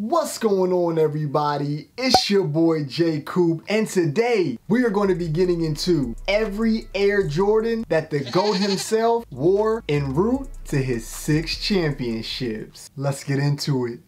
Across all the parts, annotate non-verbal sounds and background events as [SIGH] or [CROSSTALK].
What's going on everybody? It's your boy Jay Coop and today we are going to be getting into every Air Jordan that the GOAT [LAUGHS] himself wore en route to his six championships. Let's get into it.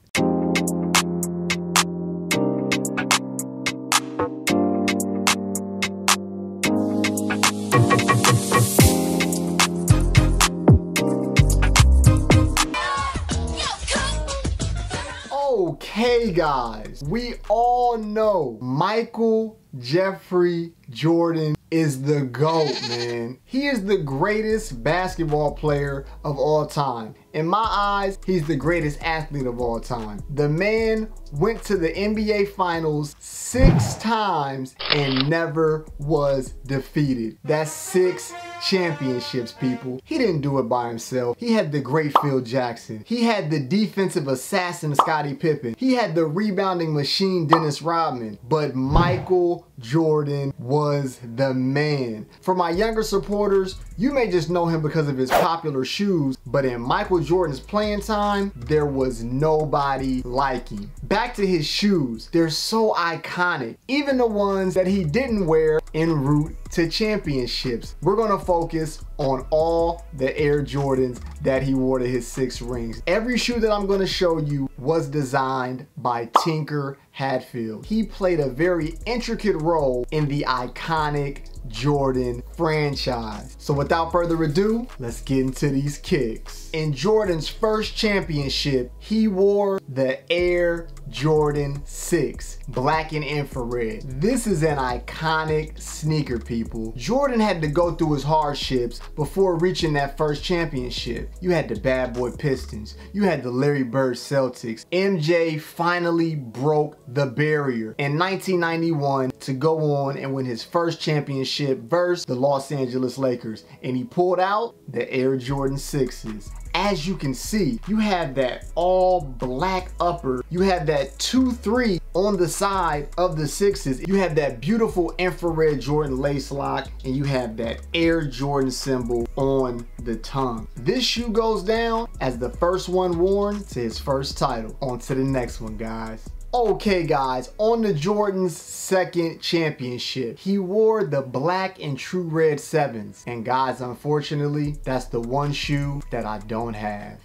Okay, guys, we all know Michael Jeffrey Jordan is the GOAT, [LAUGHS] man. He is the greatest basketball player of all time. In my eyes, he's the greatest athlete of all time. The man went to the NBA Finals six times and never was defeated. That's six championships, people. He didn't do it by himself. He had the great Phil Jackson. He had the defensive assassin Scottie Pippen. He had the rebounding machine Dennis Rodman. But Michael Jordan was the man. For my younger supporters, you may just know him because of his popular shoes, but in Michael Jordan's playing time, there was nobody like him. Back to his shoes, they're so iconic. Even the ones that he didn't wear en route to championships. We're gonna focus on all the Air Jordans that he wore to his six rings. Every shoe that I'm gonna show you was designed by Tinker Hatfield. He played a very intricate role in the iconic Jordan franchise. So without further ado, let's get into these kicks. In Jordan's first championship, he wore the Air Jordan 6, black and infrared. This is an iconic sneaker, people. Jordan had to go through his hardships before reaching that first championship. You had the bad boy Pistons. You had the Larry Bird Celtics. MJ finally broke the barrier in 1991 to go on and win his first championship versus the Los Angeles Lakers. And he pulled out the Air Jordan 6s as you can see, you have that all black upper. You have that 2-3 on the side of the sixes. You have that beautiful infrared Jordan lace lock and you have that Air Jordan symbol on the tongue. This shoe goes down as the first one worn to his first title. On to the next one, guys. Okay guys, on the Jordan's second championship, he wore the black and true red sevens. And guys, unfortunately, that's the one shoe that I don't have.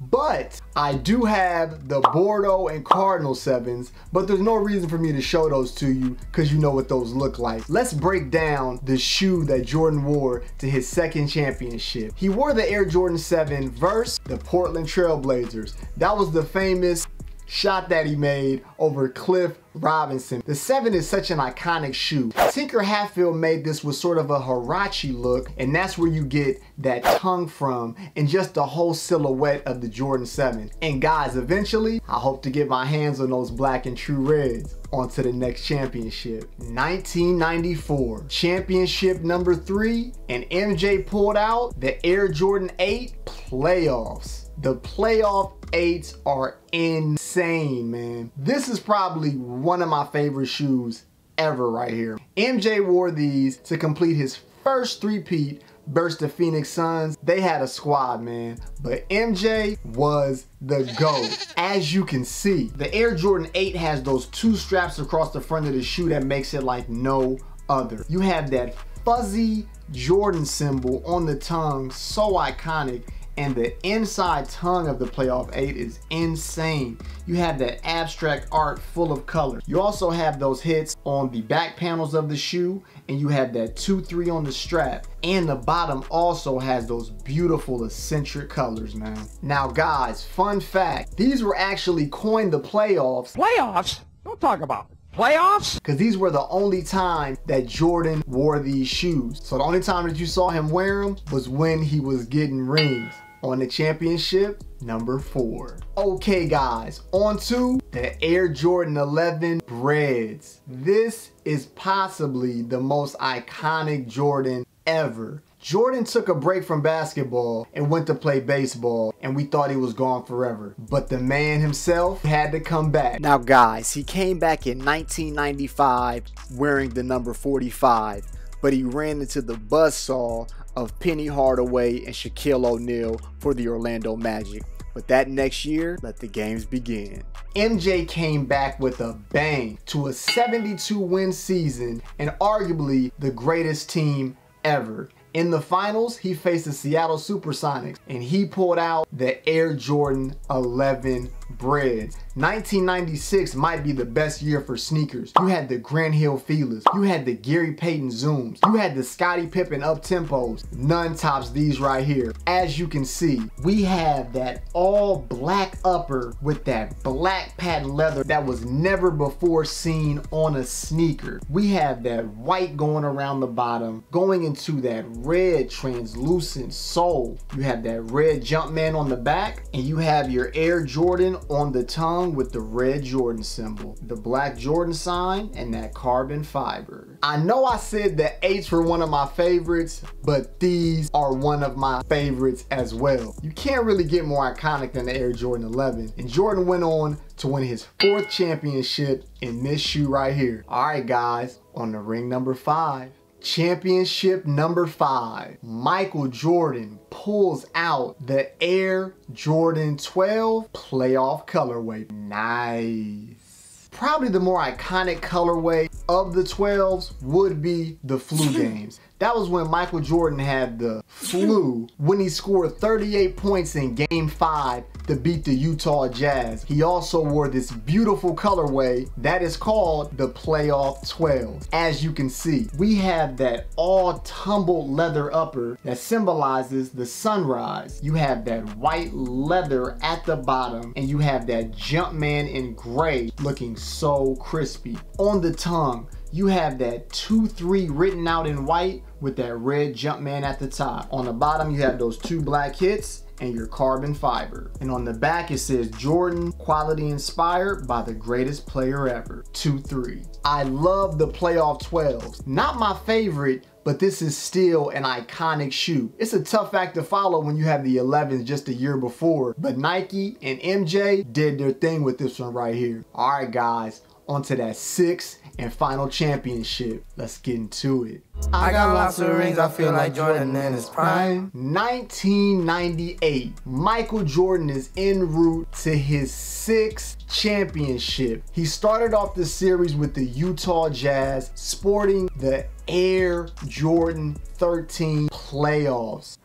But I do have the Bordeaux and Cardinal 7s, but there's no reason for me to show those to you because you know what those look like. Let's break down the shoe that Jordan wore to his second championship. He wore the Air Jordan 7 versus the Portland Trailblazers. That was the famous shot that he made over Cliff Robinson. The 7 is such an iconic shoe. Tinker Hatfield made this with sort of a Huarache look, and that's where you get that tongue from and just the whole silhouette of the Jordan 7. And guys, eventually, I hope to get my hands on those black and true reds on to the next championship. 1994, championship number three, and MJ pulled out the Air Jordan 8 playoffs. The playoff eights are insane, man. This is probably one of my favorite shoes ever right here. MJ wore these to complete his first three-peat versus the Phoenix Suns. They had a squad, man. But MJ was the GOAT. As you can see, the Air Jordan 8 has those two straps across the front of the shoe that makes it like no other. You have that fuzzy Jordan symbol on the tongue, so iconic and the inside tongue of the playoff 8 is insane. You have that abstract art full of color. You also have those hits on the back panels of the shoe and you have that 2-3 on the strap and the bottom also has those beautiful eccentric colors, man. Now guys, fun fact, these were actually coined the playoffs. Playoffs? Don't talk about it. Playoffs? Because these were the only time that Jordan wore these shoes. So the only time that you saw him wear them was when he was getting rings on the championship number four. Okay guys, on to the Air Jordan 11 Breds. This is possibly the most iconic Jordan ever. Jordan took a break from basketball and went to play baseball and we thought he was gone forever. But the man himself had to come back. Now guys, he came back in 1995 wearing the number 45 but he ran into the buzzsaw of Penny Hardaway and Shaquille O'Neal for the Orlando Magic. But that next year, let the games begin. MJ came back with a bang to a 72 win season and arguably the greatest team ever. In the finals, he faced the Seattle Supersonics and he pulled out the Air Jordan 11 bred. 1996 might be the best year for sneakers. You had the Grant Hill Filas. You had the Gary Payton Zooms. You had the Scottie Pippen up tempos. None tops these right here. As you can see, we have that all black upper with that black patent leather that was never before seen on a sneaker. We have that white going around the bottom, going into that red translucent sole. You have that red Jumpman on the back, and you have your Air Jordan on the tongue with the red Jordan symbol, the black Jordan sign, and that carbon fiber. I know I said the H were one of my favorites, but these are one of my favorites as well. You can't really get more iconic than the Air Jordan 11. And Jordan went on to win his fourth championship in this shoe right here. All right, guys, on the ring number five. Championship number five, Michael Jordan pulls out the Air Jordan 12 playoff colorway. Nice. Probably the more iconic colorway of the 12s would be the flu games. That was when Michael Jordan had the flu [LAUGHS] when he scored 38 points in game five to beat the Utah Jazz. He also wore this beautiful colorway that is called the Playoff 12. As you can see, we have that all tumbled leather upper that symbolizes the sunrise. You have that white leather at the bottom and you have that Jumpman in gray looking so crispy. On the tongue, you have that 2-3 written out in white with that red Jumpman at the top. On the bottom, you have those two black hits and your carbon fiber. And on the back, it says Jordan quality inspired by the greatest player ever, 2-3. I love the playoff 12s. Not my favorite, but this is still an iconic shoe. It's a tough act to follow when you have the 11s just a year before, but Nike and MJ did their thing with this one right here. All right, guys, onto that sixth and final championship. Let's get into it. I got lots of rings, I feel like Jordan in his prime. 1998, Michael Jordan is en route to his sixth championship. He started off the series with the Utah Jazz, sporting the Air Jordan 13 playoffs.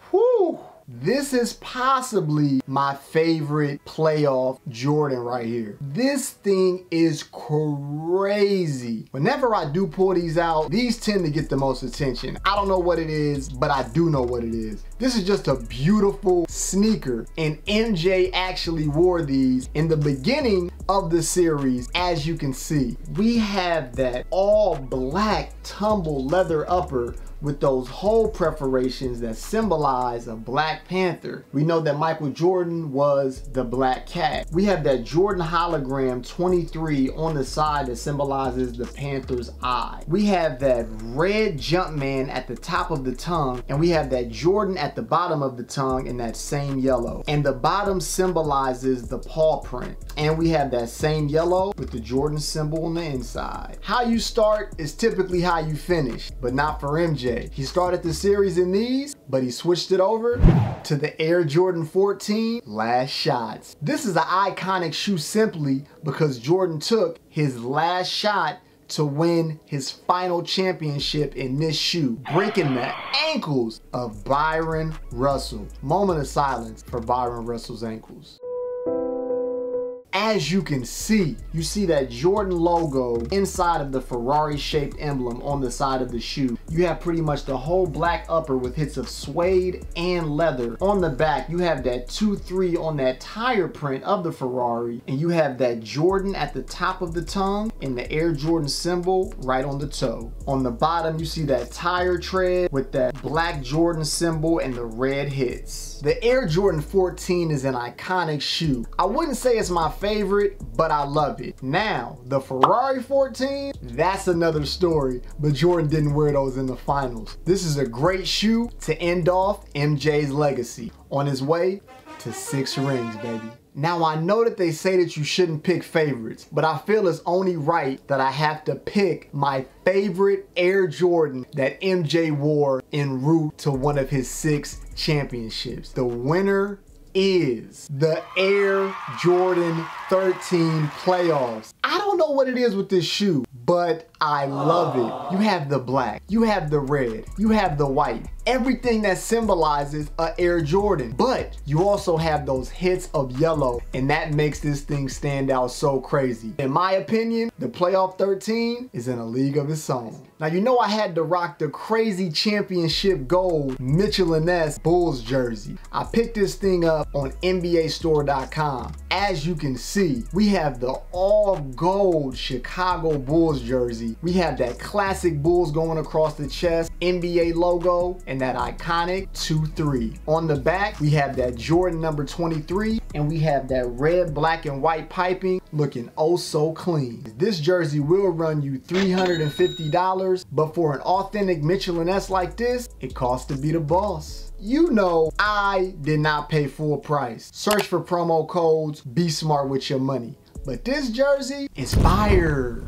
This is possibly my favorite playoff Jordan right here. This thing is crazy. Whenever I do pull these out, these tend to get the most attention. I don't know what it is, but I do know what it is. This is just a beautiful sneaker and MJ actually wore these in the beginning of the series as you can see. We have that all black tumble leather upper with those hole perforations that symbolize a Black Panther. We know that Michael Jordan was the Black Cat. We have that Jordan hologram 23 on the side that symbolizes the Panther's eye. We have that red Jumpman at the top of the tongue, and we have that Jordan at the bottom of the tongue in that same yellow. And the bottom symbolizes the paw print. And we have that same yellow with the Jordan symbol on the inside. How you start is typically how you finish, but not for MJ. He started the series in these, but he switched it over to the Air Jordan 14 Last Shots. This is an iconic shoe simply because Jordan took his last shot to win his final championship in this shoe, breaking the ankles of Bryon Russell. Moment of silence for Bryon Russell's ankles as you can see, you see that Jordan logo inside of the Ferrari shaped emblem on the side of the shoe. You have pretty much the whole black upper with hits of suede and leather. On the back, you have that 2-3 on that tire print of the Ferrari, and you have that Jordan at the top of the tongue and the Air Jordan symbol right on the toe. On the bottom, you see that tire tread with that black Jordan symbol and the red hits. The Air Jordan 14 is an iconic shoe. I wouldn't say it's my favorite favorite, but I love it. Now, the Ferrari 14, that's another story, but Jordan didn't wear those in the finals. This is a great shoe to end off MJ's legacy on his way to six rings, baby. Now I know that they say that you shouldn't pick favorites, but I feel it's only right that I have to pick my favorite Air Jordan that MJ wore en route to one of his six championships. The winner is the Air Jordan 13 playoffs. I don't know what it is with this shoe, but I love it. You have the black, you have the red, you have the white, everything that symbolizes a Air Jordan. But you also have those hits of yellow, and that makes this thing stand out so crazy. In my opinion, the playoff 13 is in a league of its own. Now you know I had to rock the crazy championship gold Mitchell Ness Bulls jersey. I picked this thing up on NBAstore.com. As you can see, we have the all gold Chicago Bulls jersey. We have that classic Bulls going across the chest, NBA logo, and that iconic 2-3. On the back, we have that Jordan number 23, and we have that red, black, and white piping looking oh so clean. This jersey will run you $350, but for an authentic Mitchell & Ness like this, it costs to be the boss. You know I did not pay full price. Search for promo codes, be smart with your money. But this jersey is fire.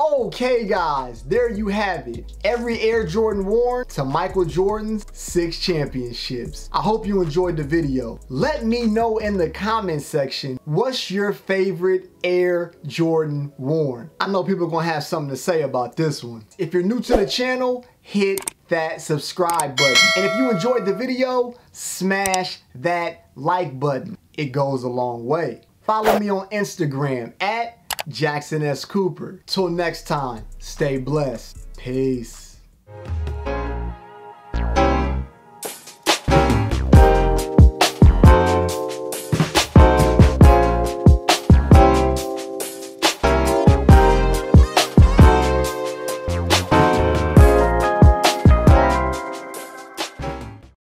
Okay guys, there you have it. Every Air Jordan worn to Michael Jordan's six championships. I hope you enjoyed the video. Let me know in the comment section, what's your favorite Air Jordan worn? I know people are gonna have something to say about this one. If you're new to the channel, hit that subscribe button. And if you enjoyed the video, smash that like button. It goes a long way. Follow me on Instagram at Jackson S. Cooper. Till next time, stay blessed. Peace.